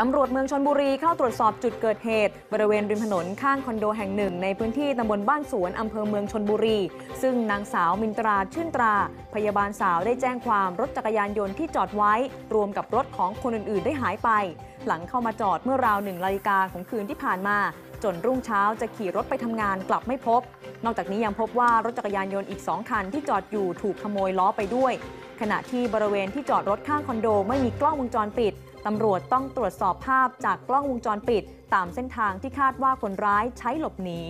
ตำรวจเมืองชนบุรีเข้าตรวจสอบจุดเกิดเหตุ บริเวณริมถนนข้างคอนโดแห่งหนึ่ง ในพื้นที่ตำบลบ้านสวนอำเภอเมืองชนบุรี ซึ่งนางสาวมินตราชื่นตรา พยาบาลสาวได้แจ้งความรถจักรยานยนต์ที่จอดไว้ รวมกับรถของคนอื่นๆ ได้หายไปหลังเข้ามาจอดเมื่อราวหนึ่งนาฬิกาของคืนที่ผ่านมา จนรุ่งเช้าจะขี่รถไปทำงานกลับไม่พบ นอกจากนี้ยังพบว่ารถจักรยานยนต์อีก 2 คันที่จอดอยู่ถูกขโมยล้อไปด้วย ขณะที่บริเวณที่จอดรถข้างคอนโดไม่มีกล้องวงจรปิดตำรวจต้องตรวจสอบภาพจากกล้องวงจรปิด ตามเส้นทางที่คาดว่าคนร้ายใช้หลบหนี